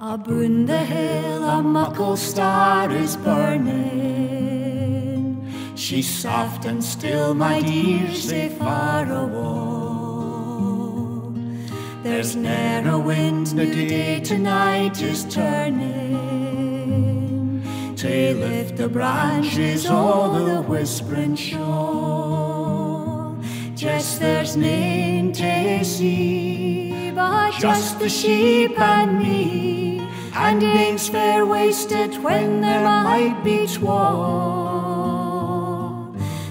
Abun the hill a muckle star is burning. She's soft and still, my dear, sae far away. There's ne'er a wind, no day to night is turning. To lift the branches o'er the whispering shore. Just there's none to see, just the sheep and me and days fair wasted when there might be twa.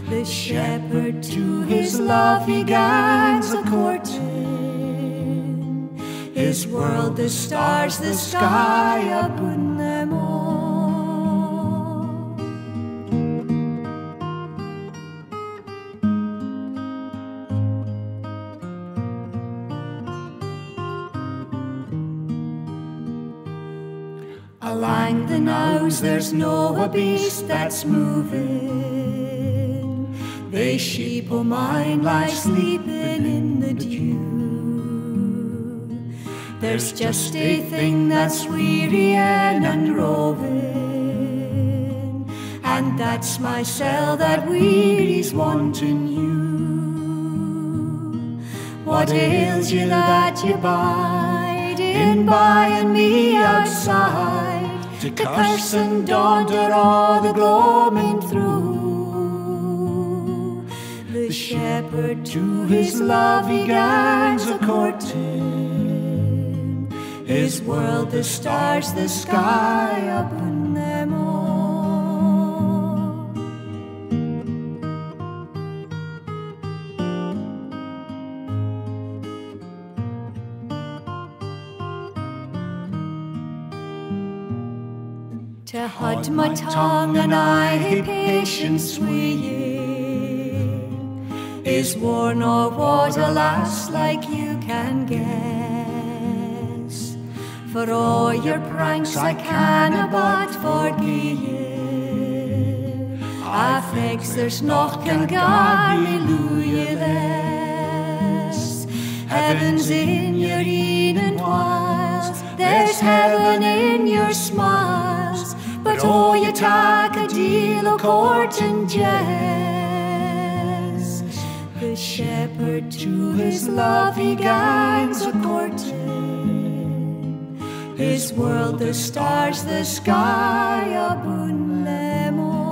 The shepherd to his love he gangs a courting, his world the stars, the sky upon them all. Along the nose there's no a beast that's moving. They sheep o' mine lie sleeping in the dew. There's just a thing that's wearying and roving, and that's my cell that wearies wanting you. What ails you that you bide in by and me outside? to curse and all the gloaming through. The shepherd to his love he gangs a courting, his world the stars, the sky upon them to hold my tongue and I patience with is worn or what alas like you can guess. For all your pranks I can but forgive. I thinks there's noch can hallelujah this heaven's in your e'en and wiles there's heaven in your smiles you talk a deal of court and. The shepherd to his love he gangs a courting. His world, the stars, the sky, abun lemon.